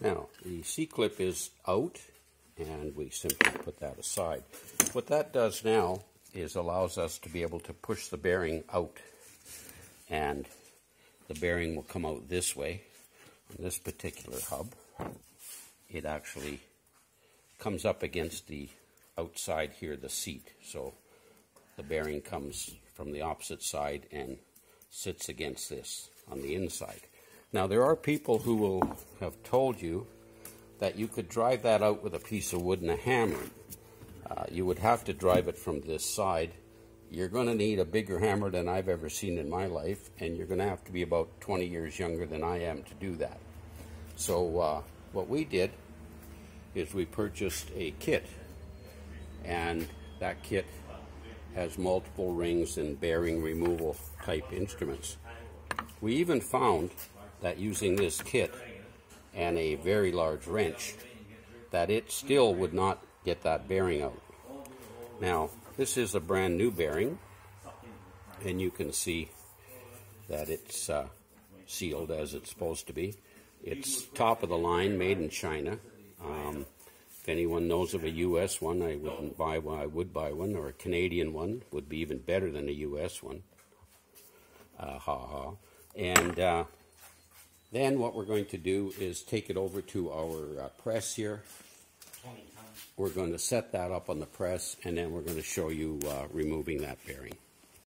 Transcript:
Now, the C-clip is out, and we simply put that aside. What that does now is allows us to be able to push the bearing out, and the bearing will come out this way. On this particular hub, it actually comes up against the outside here, the seat. So the bearing comes from the opposite side and sits against this on the inside. Now, there are people who will have told you that you could drive that out with a piece of wood and a hammer. Uh, you would have to drive it from this side. You're going to need a bigger hammer than I've ever seen in my life, and you're going to have to be about 20 years younger than I am to do that. So, uh, what we did is we purchased a kit, and that kit has multiple rings and bearing removal type instruments. We even found that using this kit and a very large wrench, that it still would not get that bearing out. Now, this is a brand new bearing, and you can see that it's uh, sealed as it's supposed to be. It's top of the line, made in China. Um, if anyone knows of a U.S. one, I wouldn't buy one. I would buy one, or a Canadian one would be even better than a U.S. one. Uh, ha ha. And uh, then what we're going to do is take it over to our uh, press here. We're going to set that up on the press, and then we're going to show you uh, removing that bearing.